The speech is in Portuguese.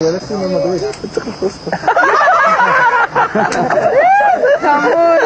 Era assim mesmo, dois. Amor.